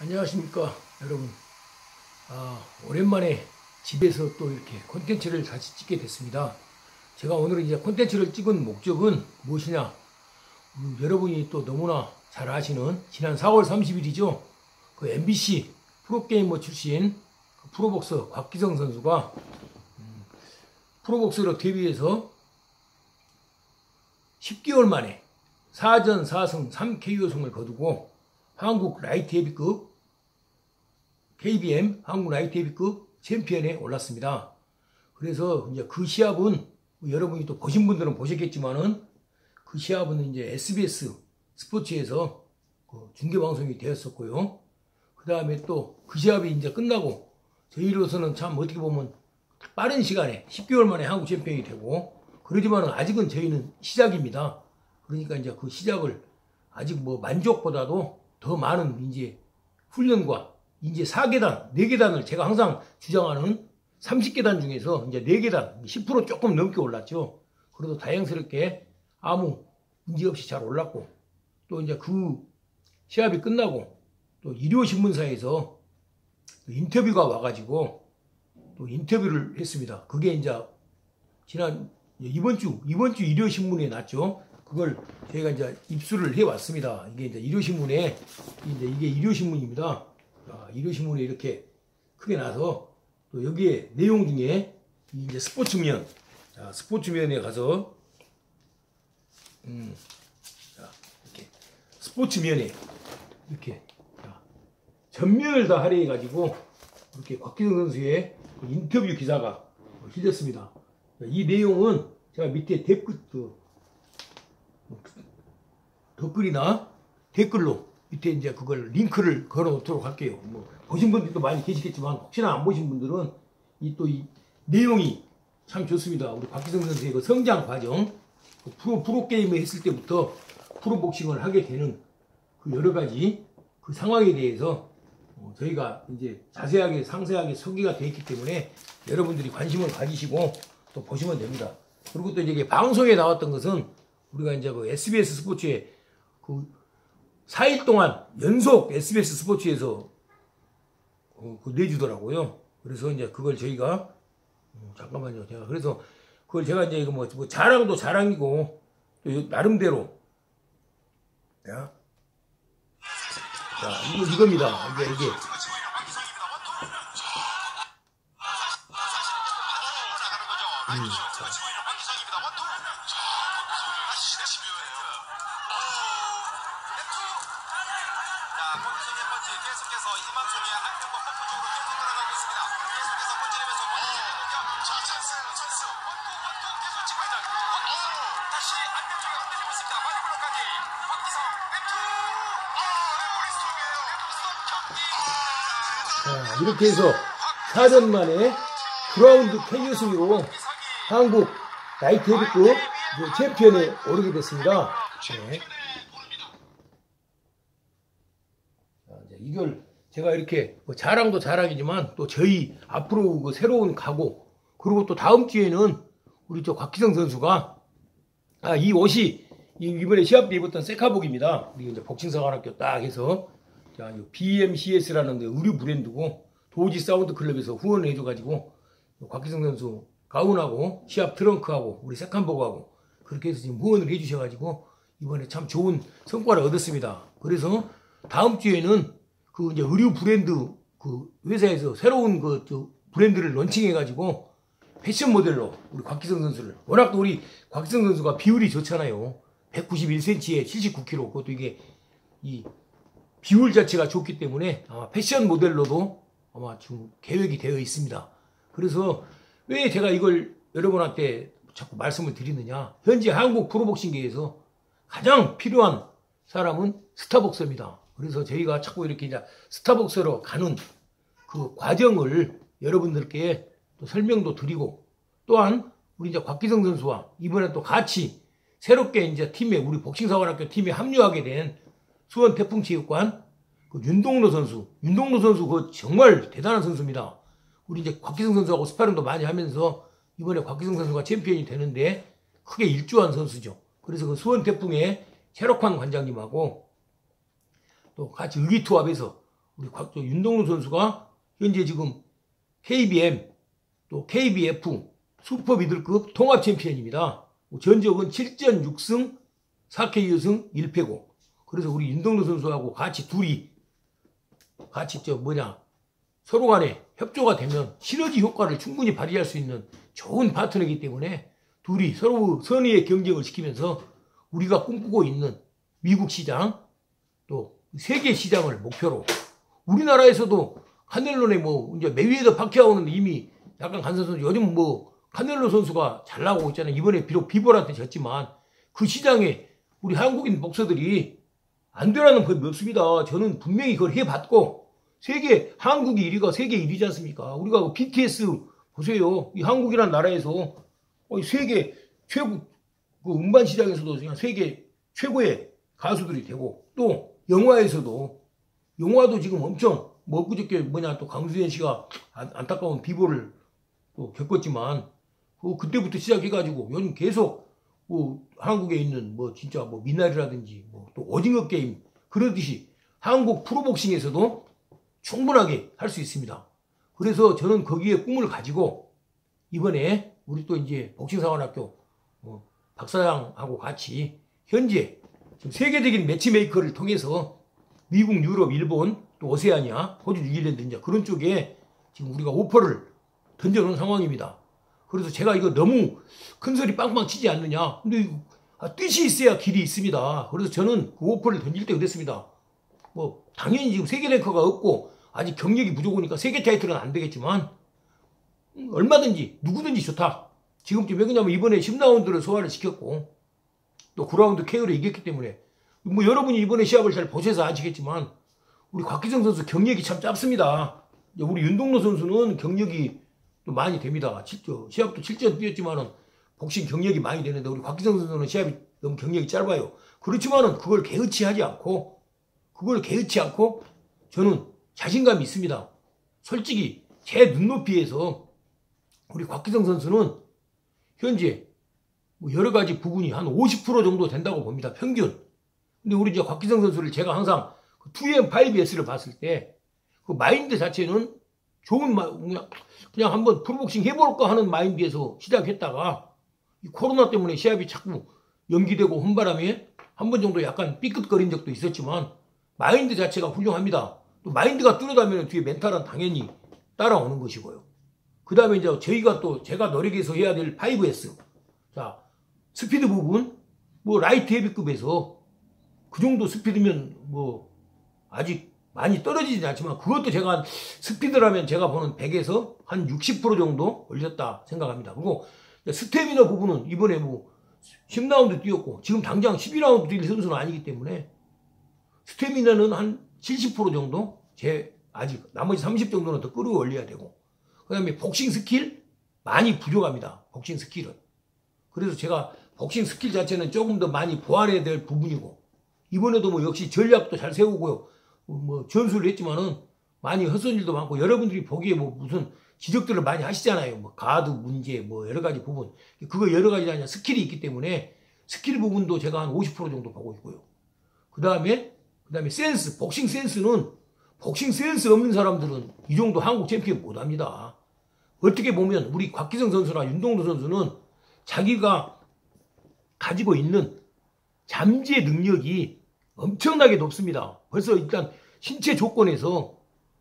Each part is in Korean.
안녕하십니까 여러분. 아, 오랜만에 집에서 또 이렇게 콘텐츠를 다시 찍게 됐습니다. 제가 오늘 이제 콘텐츠를 찍은 목적은 무엇이냐? 음, 여러분이 또 너무나 잘 아시는 지난 4월 30일이죠? 그 MBC 프로게이머 출신 그 프로복서 곽기성 선수가 음, 프로복서로 데뷔해서 10개월 만에 4전 4승 3KO승을 거두고 한국 라이트 헤비급 KBM 한국 라이트 헤비급 챔피언에 올랐습니다. 그래서 이제 그 시합은 여러분이 또 보신 분들은 보셨겠지만은 그 시합은 이제 SBS 스포츠에서 그 중계 방송이 되었었고요. 그 다음에 또 그 시합이 이제 끝나고 저희로서는 참 어떻게 보면 빠른 시간에 10개월 만에 한국 챔피언이 되고 그러지만은 아직은 저희는 시작입니다. 그러니까 이제 그 시작을 아직 뭐 만족보다도 더 많은 이제 훈련과 이제 4계단, 4계단을 제가 항상 주장하는 30계단 중에서 이제 4계단, 10% 조금 넘게 올랐죠. 그래도 다행스럽게 아무 문제 없이 잘 올랐고 또 이제 그 시합이 끝나고 또 일요신문사에서 인터뷰가 와가지고 또 인터뷰를 했습니다. 그게 이제 지난 이번 주 이번 주 일요신문에 났죠. 그걸 저희가 이제 입수를 해왔습니다. 이게 이제 일요신문에 이제 이게 일요신문입니다. 아, 일요신문에 이렇게 크게 나서 또 여기에 내용 중에 이제 스포츠면 자 스포츠면에 가서 음, 자 이렇게 스포츠면에 이렇게 자, 전면을 다 할애해 가지고 이렇게 곽기성 선수의 그 인터뷰 기사가 실렸습니다. 이 내용은 제가 밑에 댓글 댓글이나 댓글로 밑에 이제 그걸 링크를 걸어 놓도록 할게요. 뭐 보신 분들도 많이 계시겠지만 혹시나 안 보신 분들은 이또이 내용이 참 좋습니다. 우리 박기성 선수의 그 성장 과정, 그 프로 프로 게임을 했을 때부터 프로 복싱을 하게 되는 그 여러 가지 그 상황에 대해서 어, 저희가 이제 자세하게 상세하게 소개가 되어 있기 때문에 여러분들이 관심을 가지시고 또 보시면 됩니다. 그리고 또 이제 방송에 나왔던 것은 우리가 이제 그 SBS 스포츠에 그 4일 동안 연속 SBS 스포츠에서 어, 그 내주더라고요. 그래서 이제 그걸 저희가 어, 잠깐만요. 제가 그래서 그걸 제가 이제 이거 뭐, 뭐 자랑도 자랑이고 또 나름대로 자, 자 이거 이겁니다. 이게 이게 음, 자. 계속해서 이만송의 안정과 펌프쪽으로 계속 들어가고 있습니다. 계속해서 번지면서 자 찬스 찬스 원투 원투 계속 치고 있는 원투 다시 안면쪽에 흔들리고 있습니다. 마리 블록까지. 박기성 아. 스톱 경기. 자, 이렇게 해서 4년 만에 그라운드 KO 승리로 한국 나이트 헤비급 챔피언에 오르게 됐습니다. 네. 자, 이걸 제가 이렇게 뭐 자랑도 자랑이지만 또 저희 앞으로 그 새로운 각오 그리고 또 다음 주에는 우리 저 곽기성 선수가 아, 이 옷이 이- 이번에 시합 때 입었던 세카복입니다. 우리 이제 복싱사관학교 딱 해서 자, 이 BMCS라는 의류 브랜드고 도지 사운드 클럽에서 후원을 해줘가지고 곽기성 선수 가운하고 시합 트렁크하고 우리 세칸복하고 그렇게 해서 지금 후원을 해주셔가지고 이번에 참 좋은 성과를 얻었습니다. 그래서 다음 주에는 그 이제 의류 브랜드 그 회사에서 새로운 그저 브랜드를 런칭해가지고 패션 모델로 우리 곽기성 선수를 워낙 또 우리 곽기성 선수가 비율이 좋잖아요. 191cm에 79kg 그것도 이게 이 비율 자체가 좋기 때문에 아마 패션 모델로도 아마 지금 계획이 되어 있습니다. 그래서 왜 제가 이걸 여러분한테 자꾸 말씀을 드리느냐. 현재 한국 프로복싱계에서 가장 필요한 사람은 스타복서입니다. 그래서 저희가 자꾸 이렇게 이제 스타복서로 가는 그 과정을 여러분들께 또 설명도 드리고 또한 우리 이제 곽기성 선수와 이번에 또 같이 새롭게 이제 팀에 우리 복싱사관학교 팀에 합류하게 된 수원 태풍체육관 그 윤동로 선수, 윤동로 선수 그 정말 대단한 선수입니다. 우리 이제 곽기성 선수하고 스파링도 많이 하면서 이번에 곽기성 선수가 챔피언이 되는데 크게 일조한 선수죠. 그래서 그 수원 태풍의 최록환 관장님하고 또 같이 의기투합해서 우리 곽, 저 윤덕노 선수가 현재 지금 KBM 또 KBF 슈퍼 미들급 통합 챔피언입니다. 전적은 7전 6승 4KO승 1패고 그래서 우리 윤덕노 선수하고 같이 둘이 같이 저 뭐냐 서로 간에 협조가 되면 시너지 효과를 충분히 발휘할 수 있는 좋은 파트너이기 때문에 둘이 서로 선의의 경쟁을 시키면서 우리가 꿈꾸고 있는 미국 시장 또 세계 시장을 목표로 우리나라에서도 카넬로네 뭐 이제 메이웨더 파키아오는 이미 약간 간선 선수 요즘 뭐 카넬로 선수가 잘 나오고 있잖아요. 이번에 비록 비볼한테 졌지만 그 시장에 우리 한국인 복서들이 안 되라는 법이 없습니다. 저는 분명히 그걸 해봤고 세계 한국이 1위가 세계 1위지 않습니까? 우리가 그 BTS 보세요. 이 한국이라는 나라에서 어, 세계 최고 그 음반 시장에서도 그냥 세계 최고의 가수들이 되고 또 영화에서도 영화도 지금 엄청 뭐 그저께 뭐냐 또 강수현 씨가 안, 안타까운 비보를 또 겪었지만 그 그때부터 시작해가지고 요즘 계속 뭐 한국에 있는 뭐 진짜 뭐 미나리라든지 뭐 또 오징어 게임 그러듯이 한국 프로복싱에서도 충분하게 할 수 있습니다. 그래서 저는 거기에 꿈을 가지고 이번에 우리 또 이제 복싱사관학교 뭐 박사장하고 같이 현재 세계적인 매치메이커를 통해서 미국, 유럽, 일본, 또 오세아니아, 호주, 뉴질랜드 이제 그런 쪽에 지금 우리가 오퍼를 던져놓은 상황입니다. 그래서 제가 이거 너무 큰 소리 빵빵 치지 않느냐. 근데 아, 뜻이 있어야 길이 있습니다. 그래서 저는 그 오퍼를 던질 때 그랬습니다. 뭐 당연히 지금 세계 랭커가 없고 아직 경력이 부족하니까 세계 타이틀은 안 되겠지만 음, 얼마든지 누구든지 좋다. 지금쯤 왜 그러냐면 이번에 10라운드를 소화를 시켰고 또 9라운드 KO를 이겼기 때문에 뭐 여러분이 이번에 시합을 잘 보셔서 아시겠지만 우리 곽기정 선수 경력이 참 짧습니다. 우리 윤동로 선수는 경력이 또 많이 됩니다. 시합도 7전 뛰었지만은 복싱 경력이 많이 되는데 우리 곽기정 선수는 시합이 너무 경력이 짧아요. 그렇지만은 그걸 개의치 하지 않고 그걸 개의치 않고 저는 자신감이 있습니다. 솔직히 제 눈높이에서 우리 곽기성 선수는 현재 뭐 여러 가지 부분이 한 50% 정도 된다고 봅니다. 평균. 근데 우리 이제 곽기성 선수를 제가 항상 2M, 5S를 봤을 때 그 마인드 자체는 좋은 마, 그냥, 그냥 한번 프로복싱 해볼까 하는 마인드에서 시작했다가 이 코로나 때문에 시합이 자꾸 연기되고 혼바람에 한 번 정도 약간 삐끗거린 적도 있었지만 마인드 자체가 훌륭합니다. 또 마인드가 뚜렷하면 뒤에 멘탈은 당연히 따라오는 것이고요. 그 다음에 이제 저희가 또 제가 노력해서 해야 될 5S. 자, 스피드 부분, 뭐 라이트 헤비급에서 그 정도 스피드면 뭐 아직 많이 떨어지진 않지만 그것도 제가 스피드라면 제가 보는 100에서 한 60% 정도 올렸다 생각합니다. 그리고 스태미너 부분은 이번에 뭐 10라운드 뛰었고 지금 당장 12라운드 뛸 선수는 아니기 때문에 스태미너는 한 70% 정도 제 아직 나머지 30 정도는 더 끌어올려야 되고 그 다음에 복싱 스킬 많이 부족합니다. 복싱 스킬은. 그래서 제가 복싱 스킬 자체는 조금 더 많이 보완해야 될 부분이고 이번에도 뭐 역시 전략도 잘 세우고요. 뭐 전술을 했지만은 많이 헛손질도 많고 여러분들이 보기에 뭐 무슨 지적들을 많이 하시잖아요. 뭐 가드 문제 뭐 여러 가지 부분 그거 여러 가지 아니라 스킬이 있기 때문에 스킬 부분도 제가 한 50% 정도 보고 있고요. 그 다음에 그 다음에 센스 복싱 센스는 복싱 센스 없는 사람들은 이 정도 한국 챔피언 못합니다. 어떻게 보면 우리 곽기성 선수나 윤동도 선수는 자기가 가지고 있는 잠재 능력이 엄청나게 높습니다. 벌써 일단 신체 조건에서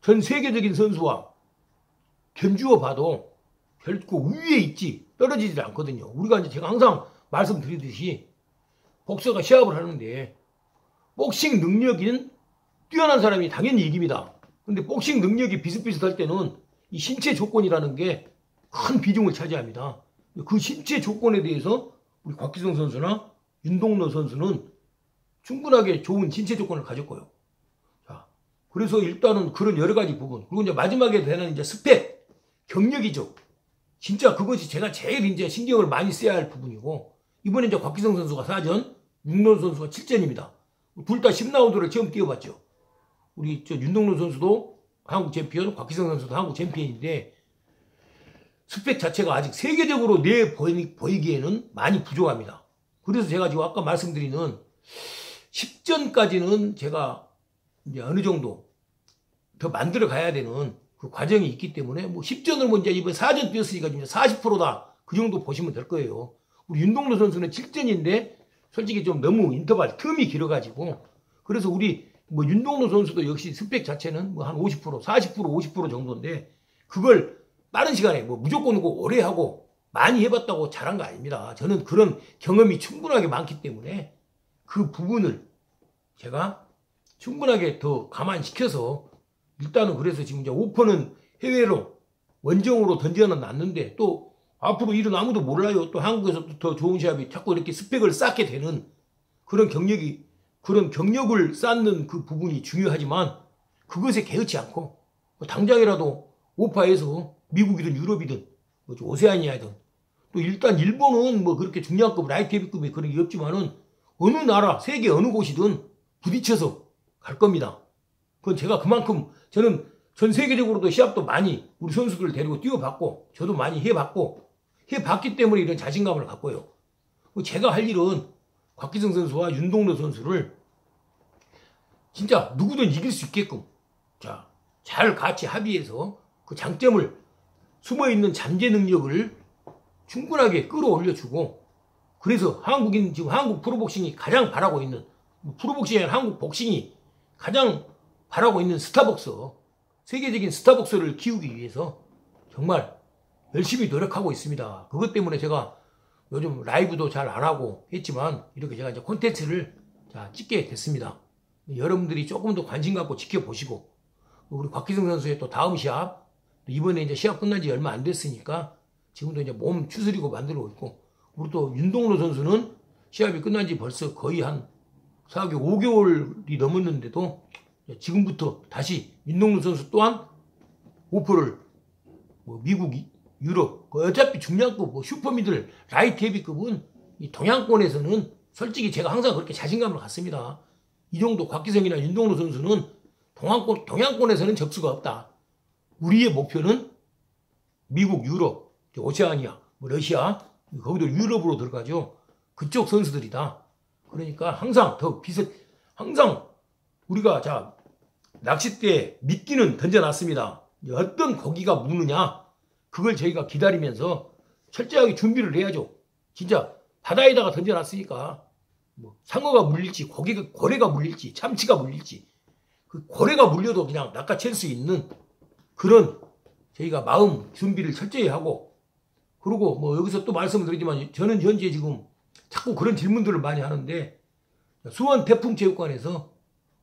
전 세계적인 선수와 견주어 봐도 결코 위에 있지 떨어지지 않거든요. 우리가 이제 제가 항상 말씀드리듯이 복서가 시합을 하는데 복싱 능력인 뛰어난 사람이 당연히 이깁니다. 근데 복싱 능력이 비슷비슷할 때는 이 신체 조건이라는 게 큰 비중을 차지합니다. 그 신체 조건에 대해서 우리 곽기성 선수나 윤동로 선수는 충분하게 좋은 신체 조건을 가졌고요. 자, 그래서 일단은 그런 여러 가지 부분. 그리고 이제 마지막에 되는 이제 스펙, 경력이죠. 진짜 그것이 제가 제일 이제 신경을 많이 써야 할 부분이고, 이번에 이제 곽기성 선수가 4전, 윤덕노 선수가 7전입니다. 둘 다 10라운드를 처음 뛰어봤죠. 우리 저 윤덕노 선수도 한국 챔피언, 곽기성 선수도 한국 챔피언인데 스펙 자체가 아직 세계적으로 내 보이, 보이기에는 많이 부족합니다. 그래서 제가 지금 아까 말씀드리는 10전까지는 제가 이제 어느 정도 더 만들어 가야 되는 그 과정이 있기 때문에 뭐 10전을 먼저 이번 4전 뛰었으니까 지금 40%다. 그 정도 보시면 될 거예요. 우리 윤동로 선수는 7전인데 솔직히 좀 너무 인터벌 틈이 길어가지고 그래서 우리 뭐 윤동로 선수도 역시 스펙 자체는 뭐 한 50%, 40%, 50% 정도인데 그걸 빠른 시간에 뭐 무조건 고 오래 하고 많이 해봤다고 잘한 거 아닙니다. 저는 그런 경험이 충분하게 많기 때문에 그 부분을 제가 충분하게 더 감안시켜서 일단은 그래서 지금 이제 오퍼는 해외로 원정으로 던져는 놨는데 또 앞으로 일은 아무도 몰라요. 또 한국에서 더 좋은 시합이 자꾸 이렇게 스펙을 쌓게 되는 그런 경력이 그런 경력을 쌓는 그 부분이 중요하지만 그것에 개의치 않고 뭐 당장이라도 오퍼 와서 미국이든 유럽이든 뭐 오세아니아든 또 일단 일본은 뭐 그렇게 중량급 라이트 헤비급이 그런 게 없지만은 어느 나라 세계 어느 곳이든 부딪혀서 갈 겁니다. 그건 제가 그만큼 저는 전 세계적으로도 시합도 많이 우리 선수들을 데리고 뛰어봤고 저도 많이 해봤고 해봤기 때문에 이런 자신감을 갖고요. 제가 할 일은 곽기성 선수와 윤동로 선수를 진짜 누구든 이길 수 있게끔 자, 잘 같이 합의해서 그 장점을 숨어 있는 잠재 능력을 충분하게 끌어올려 주고 그래서 한국인 지금 한국 프로복싱이 가장 바라고 있는 프로복싱이 아니라 한국 복싱이 가장 바라고 있는 스타복서 세계적인 스타복서를 키우기 위해서 정말 열심히 노력하고 있습니다. 그것 때문에 제가 요즘 라이브도 잘 안 하고 했지만 이렇게 제가 이제 콘텐츠를 찍게 됐습니다. 여러분들이 조금 더 관심 갖고 지켜보시고 우리 곽기성 선수의 또 다음 시합 이번에 이제 시합 끝난 지 얼마 안 됐으니까 지금도 이제 몸 추스리고 만들고 있고 우리 또 윤덕노 선수는 시합이 끝난 지 벌써 거의 한 4개월, 5개월이 넘었는데도 지금부터 다시 윤덕노 선수 또한 오퍼를 뭐 미국, 유럽 그 어차피 중량급 뭐 슈퍼미들 라이트 헤비급은 이 동양권에서는 솔직히 제가 항상 그렇게 자신감을 갖습니다. 이 정도 곽기성이나 윤덕노 선수는 동양권, 동양권에서는 적수가 없다. 우리의 목표는 미국, 유럽, 오세아니아, 뭐 러시아, 거기도 유럽으로 들어가죠. 그쪽 선수들이다. 그러니까 항상 더 비슷, 항상 우리가 자, 낚싯대 미끼는 던져놨습니다. 어떤 고기가 무느냐, 그걸 저희가 기다리면서 철저하게 준비를 해야죠. 진짜 바다에다가 던져놨으니까 뭐 상어가 물릴지 고기가 고래가 물릴지 참치가 물릴지 그 고래가 물려도 그냥 낚아챌 수 있는 그런 저희가 마음 준비를 철저히 하고 그리고 뭐 여기서 또 말씀을 드리지만 저는 현재 지금 자꾸 그런 질문들을 많이 하는데 수원 태풍체육관에서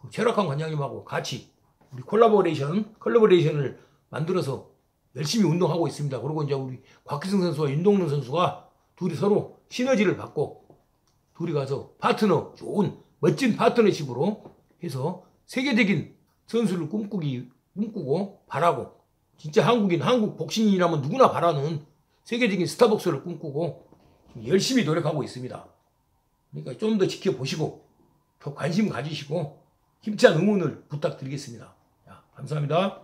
그 최락한 관장님하고 같이 우리 collaboration collaboration을 만들어서 열심히 운동하고 있습니다. 그리고 이제 우리 곽기성 선수와 윤덕노 선수가 둘이 서로 시너지를 받고 둘이 가서 파트너 좋은 멋진 파트너십으로 해서 세계적인 선수를 꿈꾸기 꿈꾸고 바라고 진짜 한국인 한국 복싱인이라면 누구나 바라는 세계적인 스타복서를 꿈꾸고 열심히 노력하고 있습니다. 그러니까 좀 더 지켜보시고 더 관심 가지시고 힘찬 응원을 부탁드리겠습니다. 자, 감사합니다.